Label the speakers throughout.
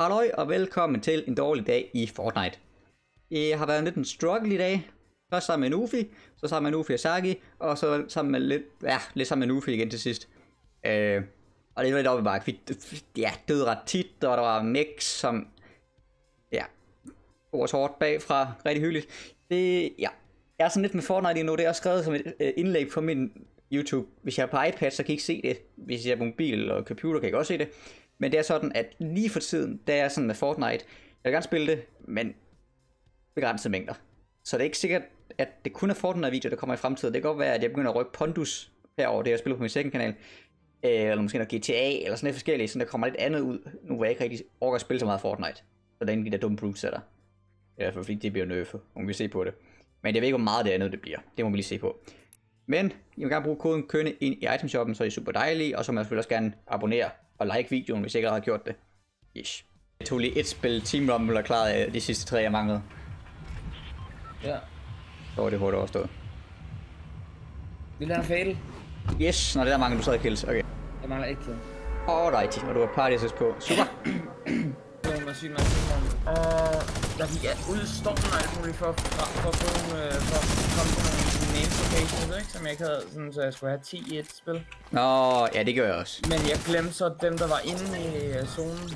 Speaker 1: Halløj og velkommen til en dårlig dag i Fortnite. Jeg har været lidt en struggle i dag. Først sammen med Nufi, så sammen med Nufi og Saki, og så sammen med lidt, ja, lidt sammen med Nufi igen til sidst. Øh, og det var lidt oppe i bakke. Vi ja, døde ret tit, og der var mix, som ja, vores hårdt bagfra. Rigtig hyggeligt. Det, ja, jeg er sådan lidt med Fortnite lige nu. Det er også skrevet som et øh, indlæg på min YouTube. Hvis jeg er på iPad, så kan I ikke se det. Hvis jeg er på mobil og computer, kan jeg også se det. Men det er sådan, at lige for tiden, der er sådan med Fortnite, jeg vil gerne spille det, men begrænsede mængder. Så det er ikke sikkert, at det kun er Fortnite-videoer, der kommer i fremtiden. Det kan godt være, at jeg begynder at rykke Pondus herover det jeg spiller på min second kanal. Øh, eller måske noget GTA, eller sådan noget forskelligt, så der kommer lidt andet ud, nu hvor jeg ikke rigtig orker at spille så meget Fortnite. Så der er de der dumme brutes er der. I hvert fald fordi det bliver nerfet, om vi se på det. Men jeg ved ikke, hvor meget det andet det bliver. Det må vi lige se på. Men I må gerne bruge koden KØNE ind i itemshoppen, så er I super dejlige. Og så må jeg selvfølgelig også gerne abonnere og like videoen, hvis jeg ikke har gjort det. Yes. Jeg tog lige et spil Team Rumble og klarede de sidste tre, jeg manglede.
Speaker 2: Ja.
Speaker 1: Så var det hurtigt overstået.
Speaker 2: Vil han fail?
Speaker 1: Yes, når det der mangler du så kills. Okay.
Speaker 2: Jeg mangler ikke kill.
Speaker 1: Alright, og du har assist på. Super.
Speaker 2: Det var sygt nok. Og der gik alt ud i stormen og alt muligt for, for, for, øh, for på nogle locations, ikke? Som jeg ikke havde, sådan, så jeg skulle have 10 i et spil.
Speaker 1: Nå, ja, det gør jeg også.
Speaker 2: Men jeg glemte så dem, der var inde i øh, zonen.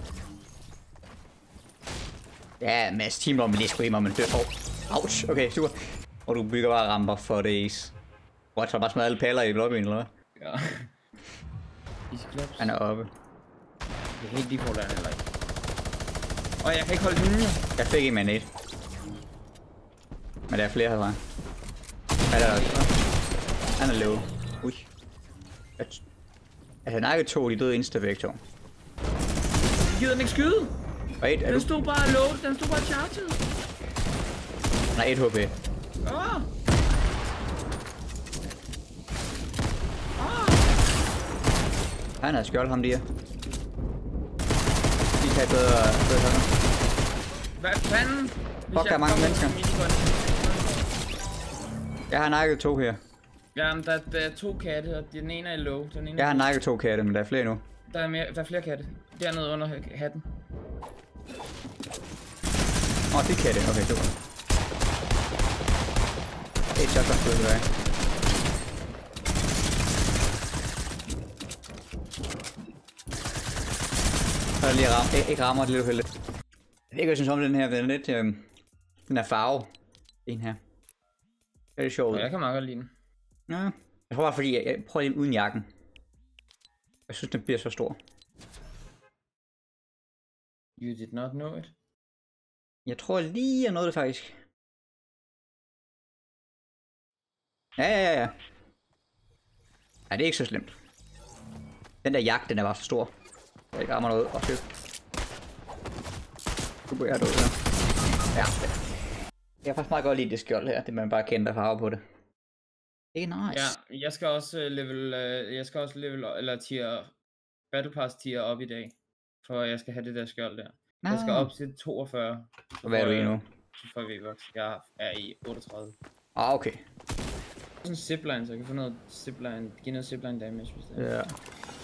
Speaker 1: Ja, Mads, Team Rumble, det er sgu ikke, man dør. Oh. Ouch, okay, super. Og du bygger bare ramper for det ace. What, så bare smadret alle paller i lobbyen, eller hvad?
Speaker 2: Ja. Easy claps.
Speaker 1: Han er oppe.
Speaker 2: Det er helt default, er han heller ikke. Og jeg kan ikke holde linje.
Speaker 1: Jeg fik en med net. Men der er flere herfra. Hvad er også? Han er low. Ui. Altså, nakket to, de døde insta begge to.
Speaker 2: Jeg gider den ikke skyde.
Speaker 1: Wait, er
Speaker 2: Den
Speaker 1: du?
Speaker 2: stod bare low. Den stod bare charged.
Speaker 1: Han har 1 HP.
Speaker 2: Åh!
Speaker 1: Han har skjold ham der. De kan bedre, bedre.
Speaker 2: Hvad fanden?
Speaker 1: Fuck, der er mange mennesker. Jeg har nakket to her.
Speaker 2: Jamen, der, der er to katte, og den ene er low. Den ene
Speaker 1: Jeg har nakket to katte, men der er flere nu.
Speaker 2: der, er mere, der er flere katte. Dernede under hatten.
Speaker 1: Åh, oh, det er katte. Okay, super. Et shotgun skud tilbage. Så er lige ram, ikke, ikke rammer, det lidt uheldigt. Jeg ved ikke, jeg synes om den her, den er lidt, øh, den er farve. En her. Det er sjovt.
Speaker 2: Og jeg kan meget godt lide den.
Speaker 1: Ja. Jeg tror bare, fordi jeg, jeg prøver lige uden jakken. Jeg synes, den bliver så stor.
Speaker 2: You did not know it.
Speaker 1: Jeg tror lige, jeg nåede det faktisk. Ja, ja, ja, ja. Ja, det er ikke så slemt. Den der jagt, den er bare så stor. Jeg ikke rammer noget. Åh, oh, shit. Nu bliver jeg død her. Ja. Jeg kan faktisk meget godt lide det skjold her, det man bare kender farve på det. Det er nice.
Speaker 2: Ja, jeg skal også øh, level, øh, jeg skal også level, eller tier, Battle Pass tier op i dag. For jeg skal have det der skjold der. Jeg skal op til 42.
Speaker 1: Og hvad er du i nu?
Speaker 2: Så får vi voks. Jeg er i 38.
Speaker 1: Ah, okay.
Speaker 2: Sådan en zipline, så jeg kan få noget zipline, give noget zipline damage, hvis det er.
Speaker 1: Ja.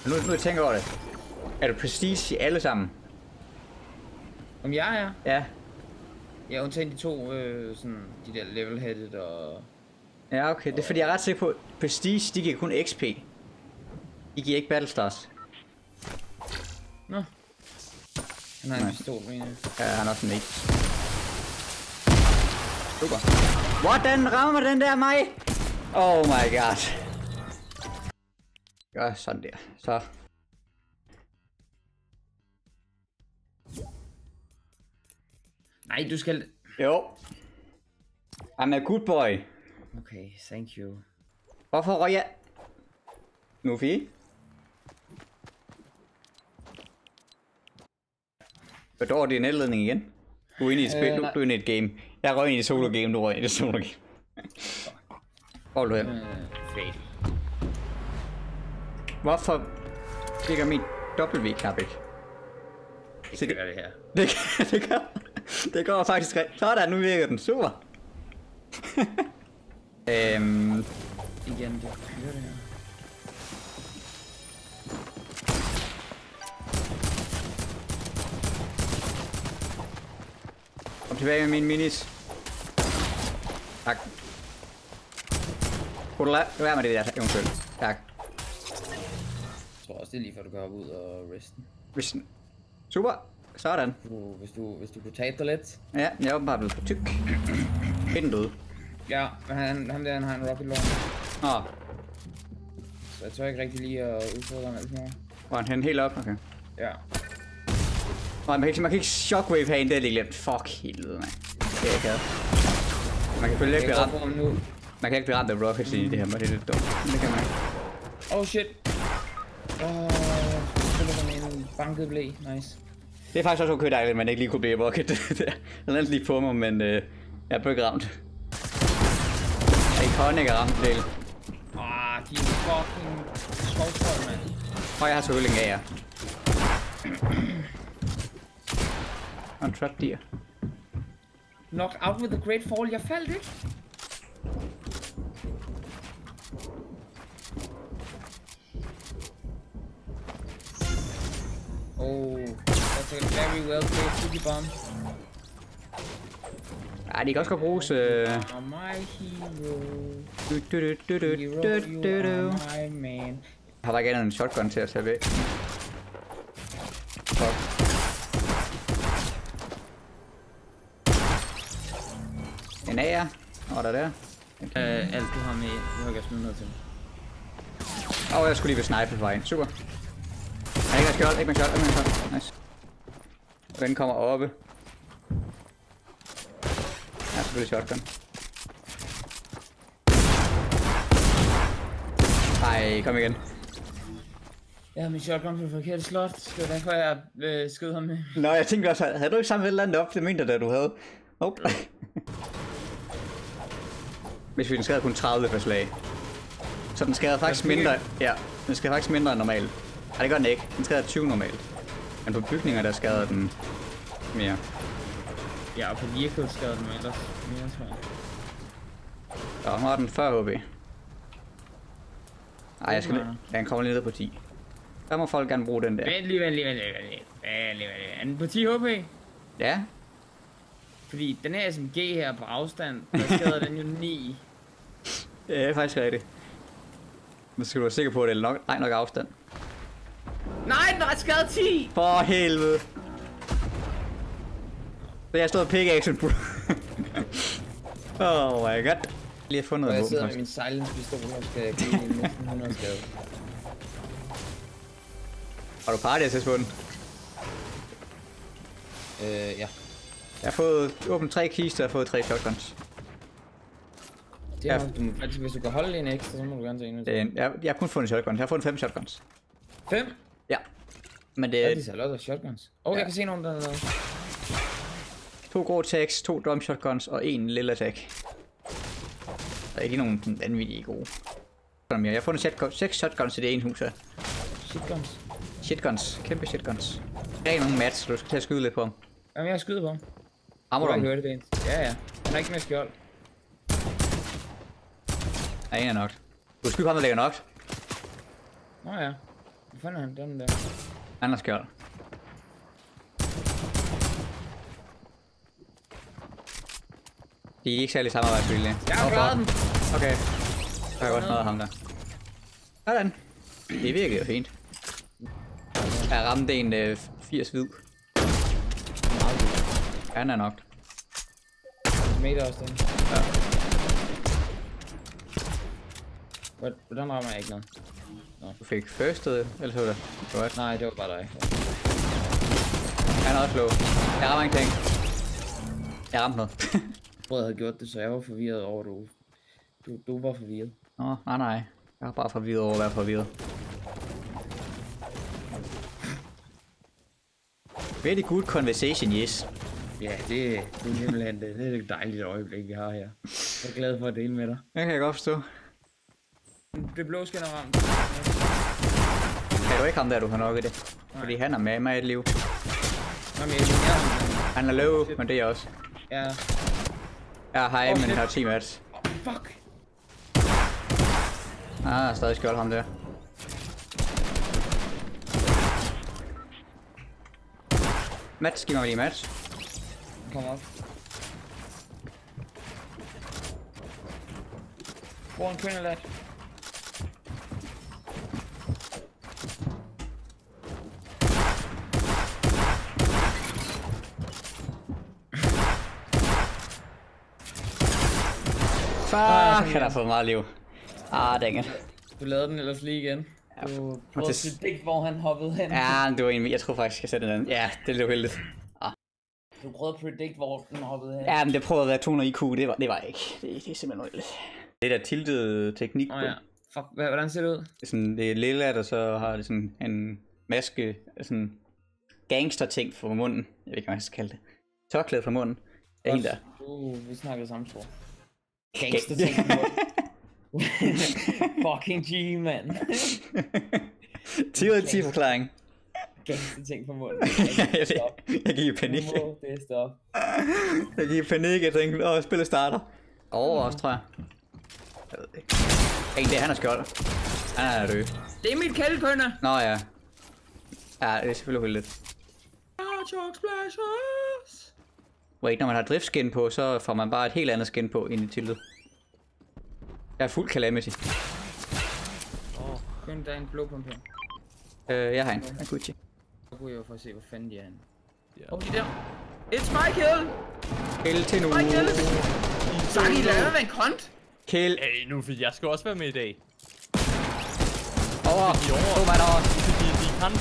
Speaker 1: Nu, nu jeg tænker over det. Er du prestige i alle sammen?
Speaker 2: Om jeg er?
Speaker 1: Ja.
Speaker 2: Ja, undtagen de to, øh, sådan, de der level headed og...
Speaker 1: Ja, okay. Det er fordi, jeg er ret sikker på, at Prestige, de giver kun XP. De giver ikke Battlestars.
Speaker 2: Nå. Han har en
Speaker 1: Nej.
Speaker 2: pistol, mener jeg.
Speaker 1: Ja, han er også en mate. Super. Hvordan rammer den der mig? Oh my god. Gør sådan der. Så.
Speaker 2: Nej, du skal...
Speaker 1: Jo. I'm a good boy.
Speaker 2: Okay, thank you.
Speaker 1: Hvorfor røg jeg... Nufi? Hvad dår det er netledning igen? Du er inde i et spil,
Speaker 2: Øh,
Speaker 1: du, er inde i et game. Jeg røg ind i solo game, du røg ind i solo game. Er du hen?
Speaker 2: Øh, fail.
Speaker 1: Hvorfor ligger min W-knap ikke?
Speaker 2: Det kan det her.
Speaker 1: Det, det, gør, det går faktisk rigtigt. Sådan, nu virker den. Super. øhm,
Speaker 2: Igen, det kører det her.
Speaker 1: Kom tilbage med mine minis. Tak. Kunne du lade være med det der eventuelt? Tak.
Speaker 2: Jeg tror også, det er lige før du går op ud og resten.
Speaker 1: Hvis... Super. Sådan.
Speaker 2: Du, hvis, du, hvis du kunne tabe dig lidt.
Speaker 1: Ja, jeg er åbenbart blevet for tyk. Find ud.
Speaker 2: Ja, han, ham der, han har en rocket launcher.
Speaker 1: Åh,
Speaker 2: Så jeg tør ikke rigtig lige at udfordre ham alt meget.
Speaker 1: var han henne helt op? Okay.
Speaker 2: Ja.
Speaker 1: Nej, man kan ikke, man kan ikke shockwave herinde, det er lige glemt. Fuck helvede, mand. Det er ikke. Man kan selvfølgelig ikke blive ramt. Man kan ikke blive ramt af rockets i det her, men det er lidt dumt. Men det kan man ikke.
Speaker 2: Oh shit. Åh, oh, jeg spiller som en banket blæ. Nice.
Speaker 1: Det er faktisk også okay dejligt, at man ikke lige kunne blive rocket. Den er lige på mig, men øh, jeg blev ikke ramt. Hånden ikke ramt del.
Speaker 2: Ah, de er fucking skovtrold, mand.
Speaker 1: Og jeg har en af jer. Og en trap deer.
Speaker 2: Knock out with the great fall. Jeg faldt ikke. Oh, that's a very well played cookie bomb.
Speaker 1: Ja, de kan også godt bruges. Øh...
Speaker 2: Oh, my hero.
Speaker 1: Du, du, du, du, du,
Speaker 2: Hero,
Speaker 1: du,
Speaker 2: you
Speaker 1: du, du.
Speaker 2: are my man.
Speaker 1: Jeg har bare ikke andet en shotgun til at tage væk. Fuck. En AR. Og der er der.
Speaker 2: Uh, alt du har med, du har ikke smide noget til.
Speaker 1: Og jeg skulle lige ved snipe på vejen. Super. Jeg ikke med skjold, ikke med skjold, ikke med skjold. Nice. Den kommer oppe. Ja, selvfølgelig shotgun. Ej, kom igen.
Speaker 2: Jeg havde min shotgun på det forkerte slot. Det var derfor, jeg øh, skød ham med.
Speaker 1: Nå, jeg tænkte også, havde du ikke samlet et eller andet op? Det mente jeg, da du havde. Oh. Hvis vi den skader kun 30 per slag. Så den skader faktisk mindre. Ja, den skader faktisk mindre end normalt. Nej, det gør den ikke. Den skader 20 normalt. Men på bygninger, der skader den mere.
Speaker 2: Ja, og på vehicle skadede den ellers mere, tror jeg.
Speaker 1: Og nu har den 40 HP. Ej, jeg skal lige...
Speaker 2: Ja.
Speaker 1: Ja, den kommer lige ned på 10. Der må folk gerne bruge den der.
Speaker 2: Vent lige, vent lige, vent lige, vent lige. Vent lige, vent lige. Er den på 10 HP?
Speaker 1: Ja,
Speaker 2: Fordi den her SMG her på afstand, der skader den jo 9.
Speaker 1: det er faktisk rigtigt. Men skal du være sikker på, at det er nok, ej nok afstand.
Speaker 2: Nej, den har skadet 10!
Speaker 1: For helvede. Så jeg stod og pickaxe bro. oh my god. Lige har fundet
Speaker 2: Og
Speaker 1: noget
Speaker 2: jeg
Speaker 1: våben
Speaker 2: sidder med min silence pistol og skal give en næsten 100 skade.
Speaker 1: Har du party assist på den?
Speaker 2: Øh, ja.
Speaker 1: Jeg har fået åbnet tre keys, og jeg har fået tre shotguns.
Speaker 2: Det er,
Speaker 1: Ja.
Speaker 2: du må faktisk, hvis du kan holde en ekstra, så må du gerne tage en.
Speaker 1: Det er en, jeg, jeg har kun fundet shotguns. Jeg har fundet fem shotguns.
Speaker 2: 5?
Speaker 1: Ja. Men det
Speaker 2: Ja,
Speaker 1: er
Speaker 2: de sælger også shotguns. Oh,
Speaker 1: Ja.
Speaker 2: jeg kan se nogen, der...
Speaker 1: to grå tags, to drum shotguns og en lille attack. Der er ikke nogen sådan vanvittige gode. Sådan mere. Jeg har fundet shotgun, seks shotguns i det ene hus her.
Speaker 2: Shotguns.
Speaker 1: Shitguns. Kæmpe shitguns. Der er nogen mats, så du skal til at skyde lidt på ham.
Speaker 2: Jamen, jeg skyder på ham.
Speaker 1: Rammer
Speaker 2: Du
Speaker 1: ham?
Speaker 2: hørt det. Ja, ja. Han har ikke mere skjold.
Speaker 1: Ja, en er nok. Du skal skyde ham, der ligger nok.
Speaker 2: Nå ja. Hvor fanden er han? Den der.
Speaker 1: Han har skjold. De er ikke særlig samarbejdsvillige.
Speaker 2: Jeg har klaret den!
Speaker 1: Okay. Så har jeg godt smadret ham der. Sådan. Det virkede jo fint. Jeg ramte en øh, 80 hvid. Han er nok.
Speaker 2: Mate også den.
Speaker 1: Ja.
Speaker 2: Hvor- Hvordan rammer jeg ikke noget?
Speaker 1: Du fik firstet, eller så var det. Godt.
Speaker 2: Nej, det var bare dig.
Speaker 1: Han er også low. Jeg rammer ingenting. Jeg ramte noget.
Speaker 2: Jeg havde gjort det, så jeg var forvirret over, du... Du, du var forvirret.
Speaker 1: Nå, nej nej. Jeg er bare forvirret over at være forvirret. Very good conversation, yes.
Speaker 2: Ja, det, det er simpelthen det. Det er et dejligt øjeblik, vi har her. Jeg er glad for at dele med dig.
Speaker 1: Det kan jeg godt forstå.
Speaker 2: Det blå skin er ramt.
Speaker 1: Er du ikke ham der, du har nok i det? Nej. Fordi han er med mig et liv.
Speaker 2: Nå, men jeg er
Speaker 1: Han er løv, oh, men det er jeg også.
Speaker 2: Ja.
Speaker 1: Jeg er high,
Speaker 2: oh,
Speaker 1: men har 10 mats.
Speaker 2: Oh, fuck.
Speaker 1: Ah, jeg har stadig skjold ham der. Mats, giv mig lige Mats.
Speaker 2: Kom op. Foran kvinde, lad.
Speaker 1: Fuck, han har fået meget liv. Ah, dang it.
Speaker 2: Du lavede den ellers lige igen. Du prøvede
Speaker 1: det-
Speaker 2: at predict, hvor han hoppede hen.
Speaker 1: Ja, det var en, jeg tror faktisk, jeg sætter den. Ja, det blev heldigt.
Speaker 2: Du prøvede at predict, hvor den hoppede hen.
Speaker 1: Ja, men det prøvede at være 200 IQ, det var, det var ikke. Det, det er simpelthen uheldigt. Det der tiltet teknik.
Speaker 2: Åh oh, ja. Fuck, hvordan ser det ud?
Speaker 1: Det er sådan, det er lilla, og så har det sådan en maske, sådan gangster ting for munden. Jeg ved ikke, hvad jeg skal kalde det. Tørklæde for munden. Det er en der.
Speaker 2: Uh, vi snakkede samme sprog. Gangster. Fucking G, mand.
Speaker 1: 10 ud af 10 forklaring.
Speaker 2: Gangster ting på munden.
Speaker 1: jeg, jeg gik i panik.
Speaker 2: Må det stop.
Speaker 1: Jeg gik i panik, jeg tænkte, åh, spillet starter. Over også, tror jeg. Jeg ved det ikke. En det, han er skjold. Han er død.
Speaker 2: Det er mit kældekønne.
Speaker 1: Nå ja. Ja, det er selvfølgelig uheldigt.
Speaker 2: Chalk
Speaker 1: Wait, når man har driftskin på, så får man bare et helt andet skin på ind i tiltet. Jeg er fuld calamity.
Speaker 2: Kun der er en blå pumpe her.
Speaker 1: Øh, jeg har en. Jeg Gucci.
Speaker 2: Så kunne jeg jo for at se, hvor fanden de er henne.
Speaker 3: Ja.
Speaker 2: Åh, de der. It's my kill!
Speaker 1: Kill til nu.
Speaker 2: My kill! Saki, lad være med en kont!
Speaker 1: Kill.
Speaker 3: Hey, nu for jeg skal også være med i dag.
Speaker 1: Over.
Speaker 3: De er over.
Speaker 1: To mand over.
Speaker 3: Fordi de kan.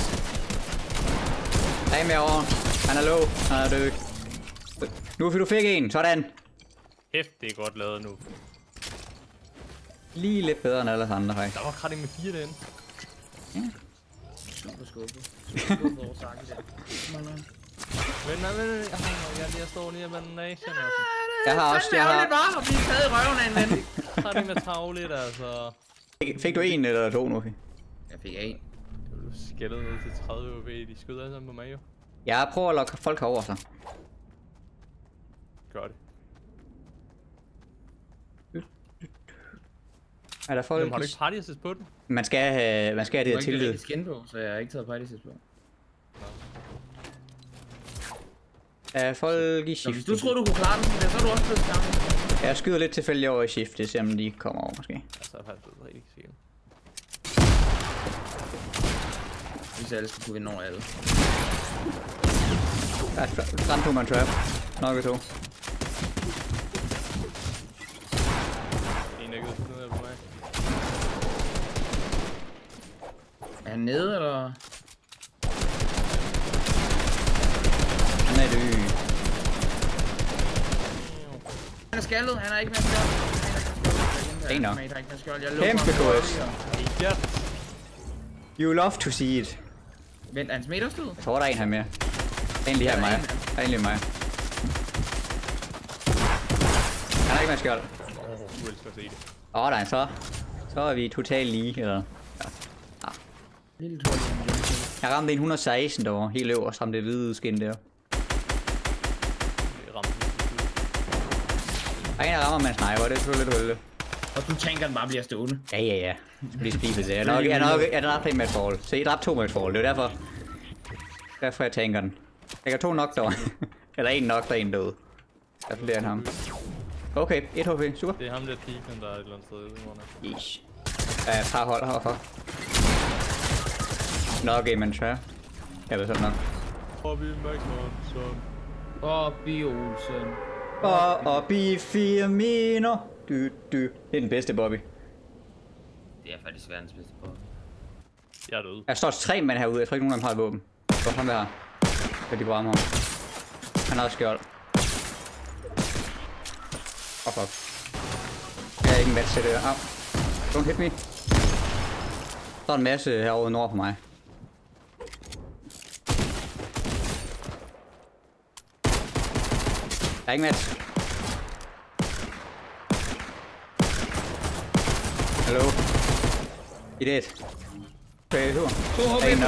Speaker 1: Der er mere over. Han er low. Han er død. Nu fik du fik en. Sådan.
Speaker 3: Hæft, det er godt lavet nu.
Speaker 1: Lige lidt bedre end alle andre, faktisk.
Speaker 3: Der var kratting med fire derinde.
Speaker 2: Super skuffet. Super skuffet over Saki der.
Speaker 3: Men nej, men jeg, jeg, jeg står lige med den af, sådan altså.
Speaker 1: Jeg har også, jeg
Speaker 2: Fandme
Speaker 1: har...
Speaker 2: ærgerligt bare at blive taget i røven af en ven.
Speaker 3: Kratting med tagligt, altså.
Speaker 1: Fik- Fik du en eller to nu?
Speaker 2: Jeg fik en.
Speaker 3: Du skældede ned til 30 UV, de skød alle sammen på mig jo.
Speaker 1: Jeg prøver at lokke folk herover så.
Speaker 3: Gør det.
Speaker 1: Er der folk?
Speaker 3: Jamen, har du ikke party assist på den?
Speaker 1: Man skal have, man skal have det
Speaker 2: Jeg
Speaker 1: her
Speaker 2: har ikke
Speaker 1: tillid.
Speaker 2: rigtig skin på, så jeg har ikke taget party på.
Speaker 1: Er folk i
Speaker 2: Så
Speaker 1: shift?
Speaker 2: hvis du troede, du kunne klare den, så er du også blevet skamme.
Speaker 1: Jeg skyder lidt tilfældigt over i shift, det ser om de kommer over måske.
Speaker 3: Altså, jeg er faktisk rigtig sikker.
Speaker 2: Hvis alle skulle kunne vinde over alle.
Speaker 1: Der er strand på man trap. Nok to.
Speaker 3: En er ikke ned her på mig.
Speaker 2: Er han nede, eller?
Speaker 1: Han er død.
Speaker 2: Han er skaldet, han er ikke med skjold.
Speaker 1: Det er nok.
Speaker 2: Er
Speaker 1: Kæmpe KS. You love to see it.
Speaker 2: Vent, er han smidt også ud?
Speaker 1: Jeg tror, der er en her mere. Der er en lige her mig. Der er en lige mig. Han er ikke med skjold.
Speaker 3: At se det.
Speaker 1: Åh, oh, nej, så. Så er vi totalt lige, eller...
Speaker 2: Lille tål.
Speaker 1: Jeg ramte en 116 derovre, helt øverst, ramte det hvide skin der. Der er en, der rammer med en sniper, det er selvfølgelig lidt heldigt.
Speaker 2: Og du tænker, den bare bliver stående.
Speaker 1: Ja, ja, ja. Det skal lige spise det. Jeg er nok, jeg er nok, jeg dræbte en med et fall. Så I dræbte to med et fall. Det er derfor, derfor jeg tænker den. Jeg kan to nok derovre. Eller en nok, der er en død. Derfor bliver han ham. Okay, 1 HP, super.
Speaker 3: Det er ham der Deacon, der er et eller andet sted ude i morgen.
Speaker 1: Yeesh. Der er et par hold herfor. Nok en man tør. Jeg ved sådan nok.
Speaker 3: Bobby McMonson.
Speaker 2: Bobby Olsen.
Speaker 1: Og Firmino. Du, du. Det er den bedste Bobby.
Speaker 2: Det er faktisk verdens bedste Bobby.
Speaker 3: Jeg er død.
Speaker 1: Der står tre mænd herude. Jeg tror ikke nogen af dem har et våben. Hvor ham der har. Hvad de ham. Han har også skjold. Åh, oh, fuck. Jeg er ikke en match til det der. Au. Don't hit me. Der er en masse herovre nord på mig. Der er ikke match. Hallo? I det. Okay, tur.
Speaker 2: To HP
Speaker 1: Er en
Speaker 2: på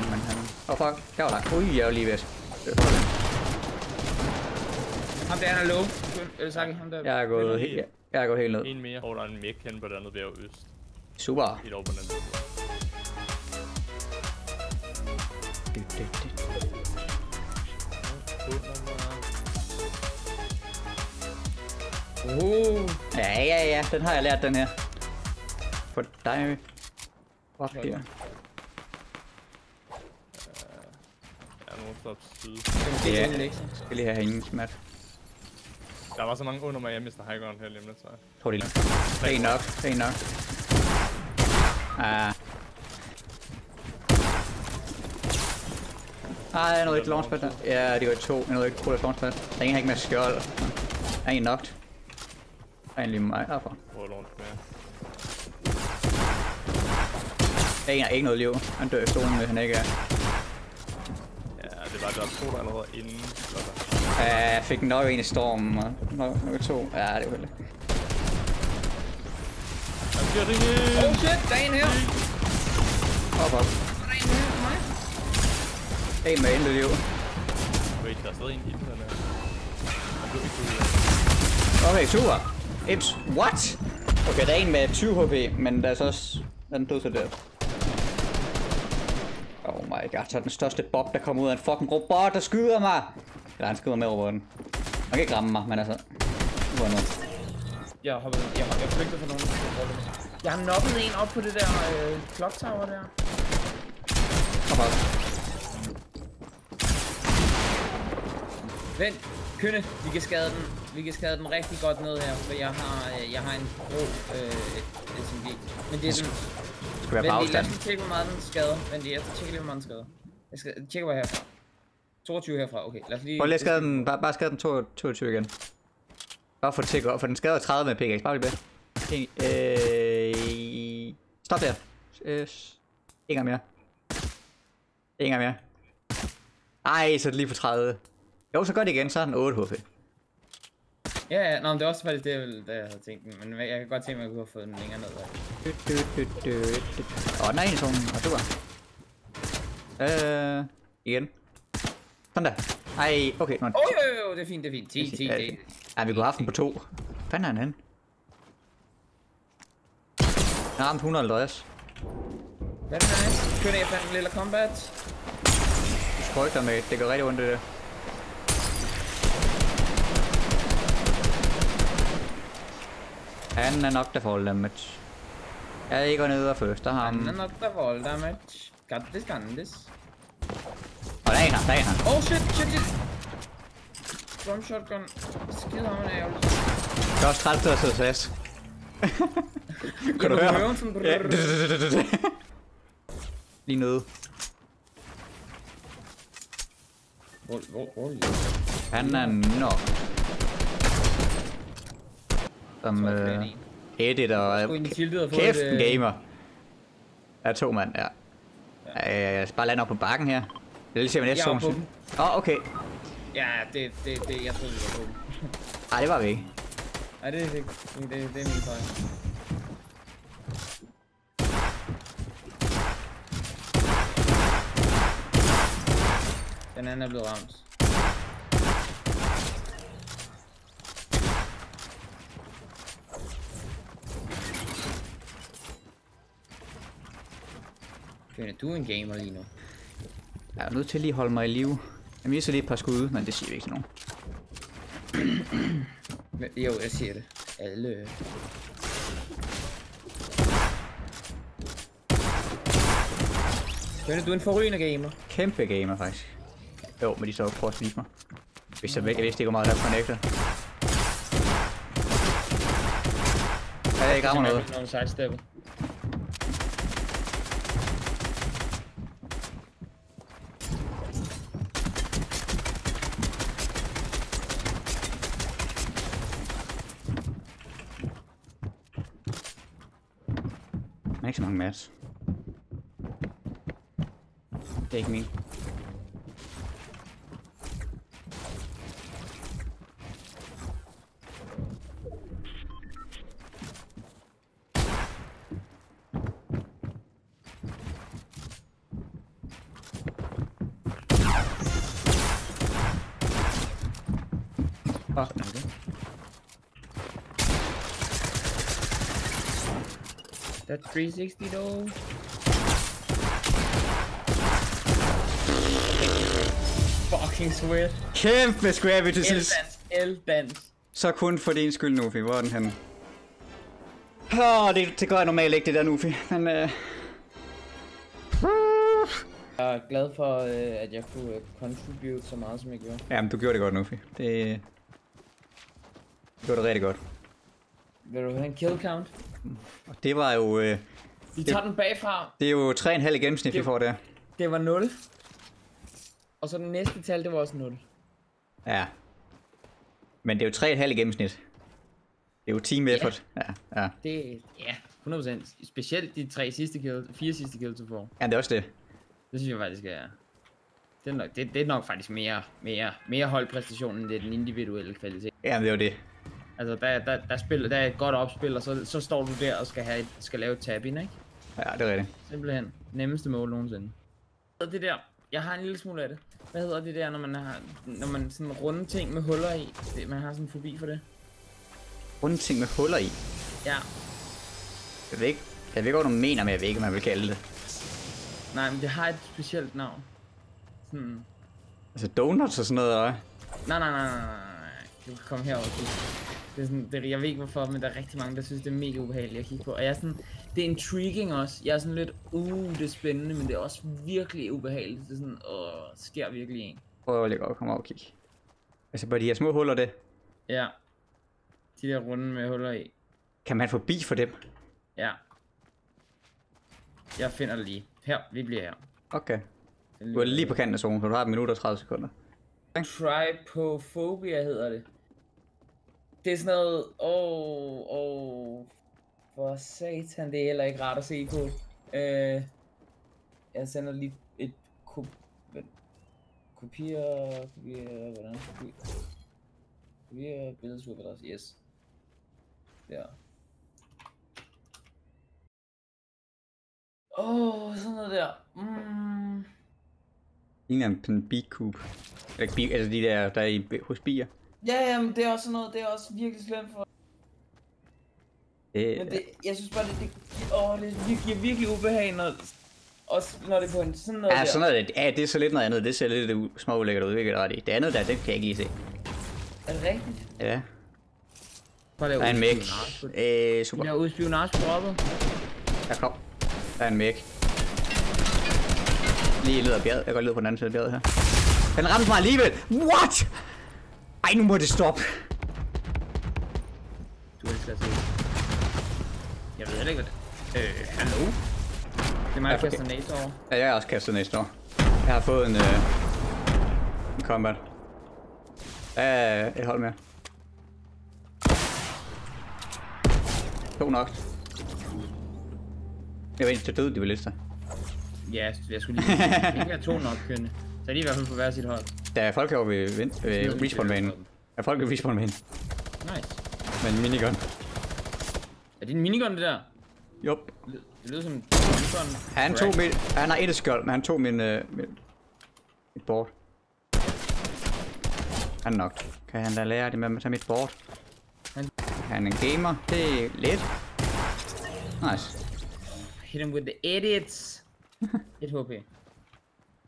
Speaker 1: nok? Jeg oh, fuck. Der var der. Ui, jeg var lige ved.
Speaker 2: Ham der, han er low. Eller Saki, ham der.
Speaker 1: Jeg er gået, helt, jeg er gået helt ned.
Speaker 3: En mere. Og der er en mech hen på det andet bjerg øst.
Speaker 1: Super.
Speaker 3: Helt over på den anden side.
Speaker 1: Du, du, du.
Speaker 3: Under mig.
Speaker 2: Uh,
Speaker 1: Ja, ja, ja, den har jeg lært, den her. For dig. Op
Speaker 2: Okay.
Speaker 1: her.
Speaker 3: På side.
Speaker 2: det
Speaker 1: Ja.
Speaker 2: er en lektie.
Speaker 1: Skal lige have hende smat.
Speaker 3: Der var så mange under mig, jeg mister high ground her lige om lidt, så.
Speaker 1: Jeg tror, det er Det er nok, det er nok. Ah. Ej, jeg nåede ikke launchpad der. Ja, det var to. Jeg nåede ikke på launchpad. Der er ingen her ikke med skjold. Der er en knocked. Der er en lige mig derfra.
Speaker 3: Prøv at launch mere.
Speaker 1: Der er en, der er ikke noget liv. Han dør i stolen, hvis han ikke er.
Speaker 3: Var der var to der allerede inden. Så der.
Speaker 1: Ja, jeg fik nok en i stormen. og nok, nok to. Ja, det er uheldigt.
Speaker 3: Der det ikke!
Speaker 2: Oh shit, der er en her.
Speaker 1: Hop, hop.
Speaker 2: Der er en her for mig.
Speaker 1: En med intet liv.
Speaker 3: Wait, der er stadig en inden, den er. Han blev ikke ud af.
Speaker 1: Okay, super. Ips, what? Okay, der er en med 20 HP, men der er så også... Den død til det. Oh my god, så er den største bob, der kommer ud af en fucking robot, der skyder mig! Eller han skyder med robotten. Han kan ikke ramme mig, men altså... Nu er noget.
Speaker 2: Jeg hoppet, jeg jeg flygtet fra nogen. Jeg har noppet en op på det der øh, clock tower der.
Speaker 1: Hop op.
Speaker 2: Vent, Kønne, vi kan skade den. Vi kan skade den rigtig godt ned her, for jeg har, øh, jeg har en grå øh, SMG. Men det er den...
Speaker 1: Skal være på afstand.
Speaker 2: os lige tjekke, hvor meget den skader. Vent lige, jeg skal tjekke lige, hvor meget den skader. Jeg skal tjekke, hvor jeg er herfra. 22 herfra, okay. Lad os lige...
Speaker 1: Prøv lige at skade den, bare, bare skade den 22 igen. Bare for det til at gå, for den skader 30 med pickaxe, bare lige bedre. En, øh, stop der. Øh, en gang mere. En gang mere. Ej, så er det lige for 30. Jo, så gør det igen, så er den 8 HP.
Speaker 2: Ja, ja, nå, men det er også faktisk det, jeg, jeg havde tænkt. Men jeg kan godt tænke mig, at jeg kunne have fået den længere ned.
Speaker 1: Du, du, du, du, du. Åh, den er en i zonen, og super. Øh, igen. Sådan der. Ej, okay, er
Speaker 2: Åh, oh, jo, jo, jo, det er fint, det er fint. 10, 10,
Speaker 1: Ja,
Speaker 2: det
Speaker 1: Ja, vi kunne have haft den på to. Fanden er han henne? Han har ramt 150.
Speaker 2: Hvad er det nice? Kønne, jeg fandt en lille combat.
Speaker 1: Du sprøjter med, det gør rigtig ondt det der. Han er nok der får damage. Jeg går ned og første ham.
Speaker 2: Han er nok der vold damage. Gandis, Gandis.
Speaker 1: Og der er en her, der er en her.
Speaker 2: Oh shit, shit, shit. Drum shotgun. Skide ham en ærgerligt.
Speaker 1: Det er også træt til at sidde fast. kan du høre. Ja. Lige nede.
Speaker 2: Hvor, hvor, hvor,
Speaker 1: Han er nok. Som
Speaker 2: er
Speaker 1: øh, edit og... Kæft en
Speaker 2: øh,
Speaker 1: gamer. Er to mand, ja. ja. Jeg skal bare lande op på bakken her. Jeg vil se, hvad næste
Speaker 2: er.
Speaker 1: Åh, oh, okay.
Speaker 2: Ja, det, det, det, jeg troede, vi var på.
Speaker 1: Ej, det var vi ikke.
Speaker 2: Nej, det, det, det, det, det er min fejl. Den anden er blevet ramt. Kønne, du er en gamer lige nu.
Speaker 1: Jeg er nødt til lige at holde mig i live. Jeg misser lige et par skud, men det siger vi ikke nogen.
Speaker 2: Jo, jeg siger det. Alle. Kønne, du er en forrygende gamer.
Speaker 1: Kæmpe gamer, faktisk. Jo, men de så prøver at snige mig. Hvis jeg, jeg vidste ikke, hvor meget der er connected. Ja, jeg ikke rammer noget.
Speaker 2: Når du sidesteppet.
Speaker 1: Der er ikke så mange mats. Det er ikke min. Åh, sådan er det.
Speaker 2: That 360 though. Fucking sweat.
Speaker 1: Kæmpe scrappy til sidst.
Speaker 2: Eldans.
Speaker 1: Så kun for din skyld, Nufi. Hvor er den henne? Åh, det, det gør jeg normalt ikke, det der, Nufi. Men, øh...
Speaker 2: Jeg er glad for, øh, at jeg kunne øh, contribute så meget, som jeg gjorde.
Speaker 1: Jamen, du gjorde det godt, Nufi. Det... Du gjorde det rigtig godt.
Speaker 2: Vil du have en kill count?
Speaker 1: Og det var jo... Øh...
Speaker 2: Vi tager den bagfra.
Speaker 1: Det er jo 3,5 i gennemsnit, vi
Speaker 2: Det-
Speaker 1: får der.
Speaker 2: Det var 0. Og så den næste tal, det var også 0.
Speaker 1: Ja. Men det er jo 3,5 i gennemsnit. Det er jo team effort. Ja, ja.
Speaker 2: Det ja, 100%. Specielt de tre sidste kills, fire sidste kills, du får.
Speaker 1: Ja, det er også det.
Speaker 2: Det synes jeg faktisk er... Det er nok, det, det er nok faktisk mere, mere, mere holdpræstation, end det er den individuelle kvalitet.
Speaker 1: Ja, det er jo det.
Speaker 2: Altså, der, der, der, spiller, der er et godt opspil, og så, så står du der og skal, have et, skal lave et tab ind, ikke?
Speaker 1: Ja, det er rigtigt.
Speaker 2: Simpelthen. Nemmeste mål nogensinde. Hedder det der? Jeg har en lille smule af det. Hvad hedder det der, når man har når man sådan runde ting med huller i? Det, man har sådan en fobi for det.
Speaker 1: Runde ting med huller i.
Speaker 2: Ja.
Speaker 1: Jeg ved ikke, jeg ved ikke, hvad du mener, men jeg ved ikke, hvad man vil kalde det.
Speaker 2: Nej, men det har et specielt navn. Sådan...
Speaker 1: Altså donuts og sådan noget, eller?
Speaker 2: Nej, nej, nej, nej, nej, nej. Du kan komme herover. Det er sådan, det, jeg ved ikke hvorfor, men der er rigtig mange, der synes, det er mega ubehageligt at kigge på. Og jeg er sådan, det er intriguing også. Jeg er sådan lidt, uh, det er spændende, men det er også virkelig ubehageligt. Det er sådan, åh, sker virkelig en.
Speaker 1: Prøv lige godt at komme over og kigge. Altså bare de her små huller, det.
Speaker 2: Ja. De der runde med huller i.
Speaker 1: Kan man forbi for dem?
Speaker 2: Ja. Jeg finder det lige. Her, vi bliver her.
Speaker 1: Okay. Du er lige på kanten af zonen, så du har et minut og 30 sekunder.
Speaker 2: Trypophobia hedder det. Det er sådan noget, åh, oh, åh, oh, for satan, det er heller ikke rart at se på. Øh, jeg sender lige et ko hvad- kopier, kopier, hvordan kopier, kopier der. yes. Der. Åh, oh, sådan noget der. Mm.
Speaker 1: Ingen en, en bee. Eller altså de der, der er i, hos bier.
Speaker 2: Ja, jamen, det er også sådan noget, det er også virkelig slemt for
Speaker 1: Det,
Speaker 2: Men det, jeg synes bare, det, det, åh, det giver virkelig ubehag, når, også når det er på en sådan noget
Speaker 1: Ja,
Speaker 2: der.
Speaker 1: sådan noget, ja, det er så lidt noget andet. Det ser lidt u- små ulækkert ud, hvilket er ret i. Det andet der, det kan jeg ikke lige se.
Speaker 2: Er det rigtigt?
Speaker 1: Ja,
Speaker 2: Bare
Speaker 1: der er en mæk. Øh, super.
Speaker 2: Jeg har udspionage på droppet.
Speaker 1: Der kom. Der er en mæk. Lige ad bjerget. Jeg godt lide på den anden side af bjerget her. Den ramte mig alligevel. What? Ej, nu må det stoppe.
Speaker 2: Du elsker at se. Jeg ved heller ikke, hvad det Øh, hallo? Det er mig, der kaster næse over.
Speaker 1: Ja, jeg er også kastet næste år. Jeg har fået en, øh, en combat. Ja, et hold mere. To nok. Jeg var egentlig død, de var lister.
Speaker 2: Ja, jeg skulle lige... Det kan to nok kørende. Så er de i hvert fald på hver sit hold.
Speaker 1: Der er folk herovre ved, ved, ved respawn-banen. Der er folk ved respawn-banen.
Speaker 2: Nice.
Speaker 1: Med en minigun.
Speaker 2: Er det en minigun, det der?
Speaker 1: Jup.
Speaker 2: Det lyder som en minigun.
Speaker 1: Han tog mit... Han har et skjold, men han tog min... Øh, min mit board. Han er nok. Kan han da lære det med at tage mit board?
Speaker 2: Han-
Speaker 1: Han er en gamer. Det er lidt. Nice.
Speaker 2: Hit him with the idiots. Et HP.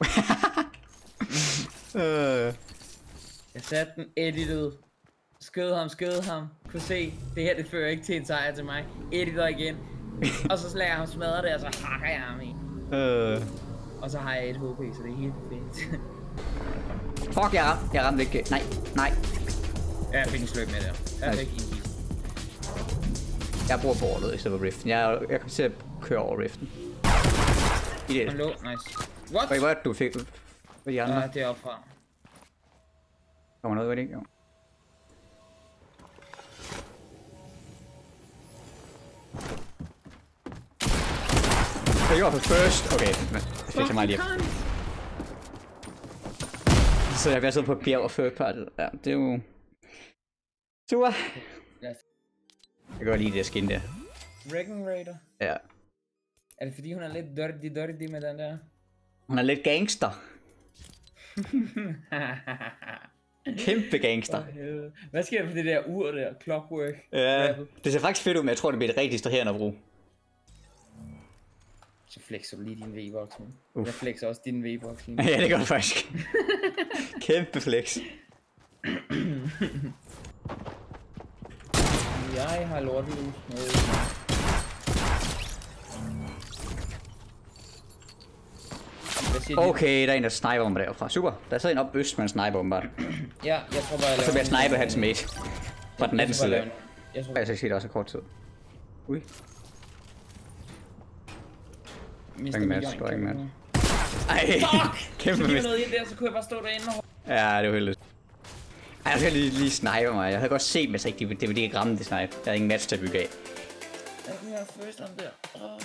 Speaker 1: Øh.
Speaker 2: Jeg satte den edited. Skød ham, skød ham. Kunne se, det her det fører ikke til en sejr til mig. Editor igen. og så slager jeg ham smadret det, og så hakker jeg ham i.
Speaker 1: Øh.
Speaker 2: Og så har jeg et HP, så det er helt perfekt.
Speaker 1: Fuck, jeg ramte. Jeg ramte ikke. Nej, nej.
Speaker 2: ja, jeg fik en sløk med der. Perfekt. en kill.
Speaker 1: Jeg bruger boardet i stedet for riften. Jeg, jeg kan til at køre over riften. I det.
Speaker 2: Han lå, nice. What?
Speaker 1: Hvad du fik? Hvad de andre?
Speaker 2: Ja, det er opfra.
Speaker 1: Kommer noget ud af det? Jo. Jeg var på first. Okay, det fik jeg meget lige. Så jeg bliver siddet på et bjerg og third party. Ja, det er jo... Super. Jeg kan godt lide det der skin der.
Speaker 2: Wrecking Raider.
Speaker 1: Ja.
Speaker 2: Er det fordi hun er lidt dirty dirty med den der?
Speaker 1: Hun er lidt gangster. Kæmpe gangster.
Speaker 2: Hvad sker der for det der ur der? Clockwork.
Speaker 1: Ja, det ser faktisk fedt ud, men jeg tror, det bliver rigtig distraherende at bruge.
Speaker 2: Så flexer du lige din V-box, man.
Speaker 1: Uff.
Speaker 2: Jeg flexer også din V-box lige nu.
Speaker 1: ja, det gør du faktisk. Kæmpe flex.
Speaker 2: Jeg har lortelus med. Siger?
Speaker 1: Okay, der er en, der sniper mig derfra. Super. Der sidder en op øst med en sniper åbenbart.
Speaker 2: Ja, jeg tror bare, jeg
Speaker 1: Og så bliver sniper
Speaker 2: en-
Speaker 1: hans mate. Fra den
Speaker 2: Jeg
Speaker 1: anden side.
Speaker 2: jeg Jeg tror,
Speaker 1: Jeg skal sige det også kort tid. Ui.
Speaker 2: Mr.
Speaker 1: ingen match, der er ingen match. Ej, kæmpe
Speaker 2: Så lige
Speaker 1: mist.
Speaker 2: noget ind der, så kunne jeg bare stå derinde og...
Speaker 1: Ja, det var heldigt. Ej, jeg skal lige, lige snipe mig. Jeg havde godt set, hvis ikke det, det ikke ramme det snipe. Jeg havde ingen match til at bygge af.
Speaker 2: Ja, nu er jeg first on der. Åh.